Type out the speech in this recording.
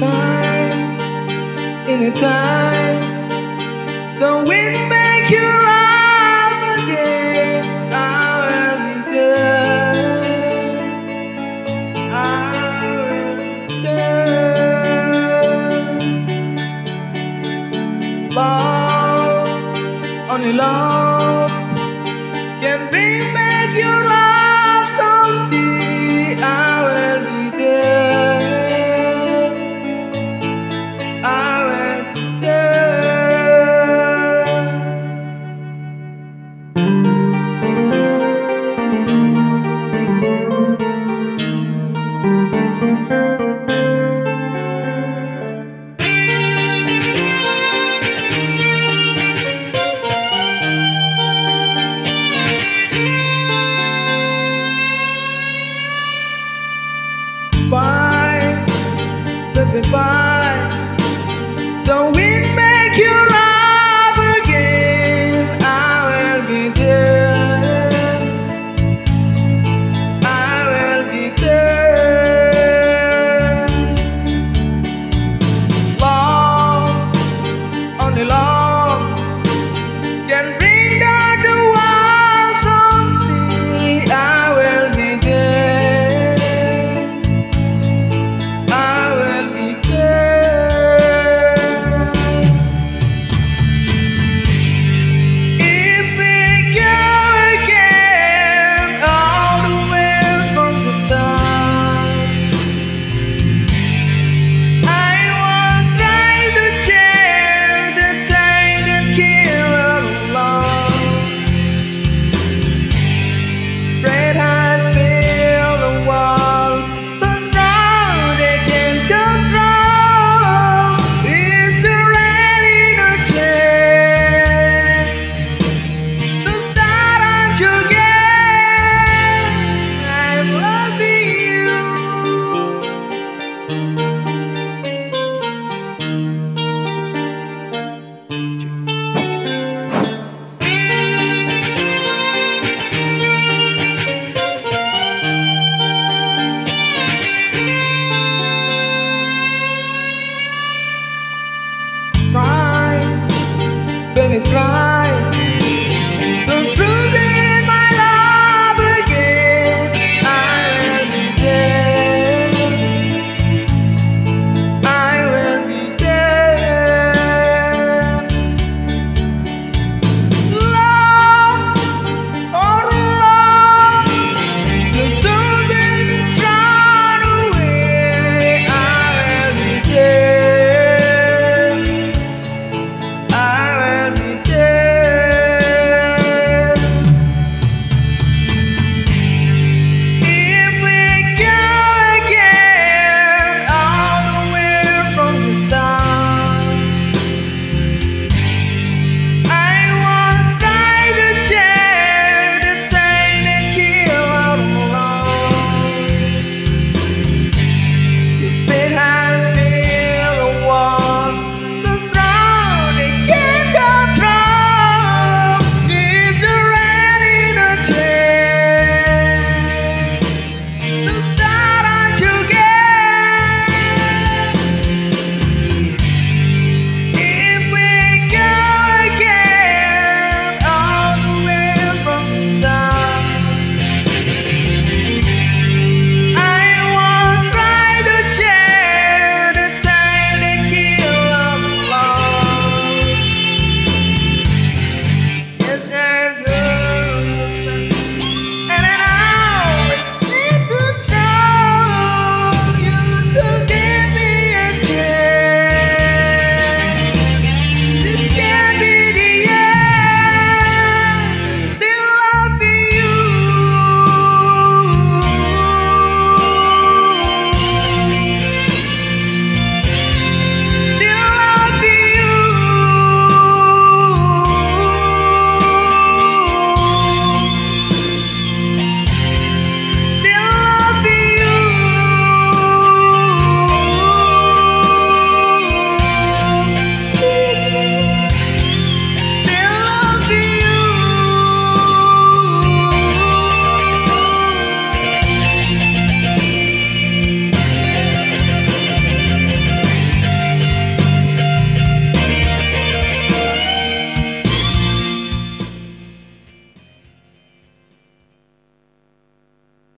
time, anytime. The wind make you laugh again. I will be. I will be. Love, only love can bring back your life. Don't we?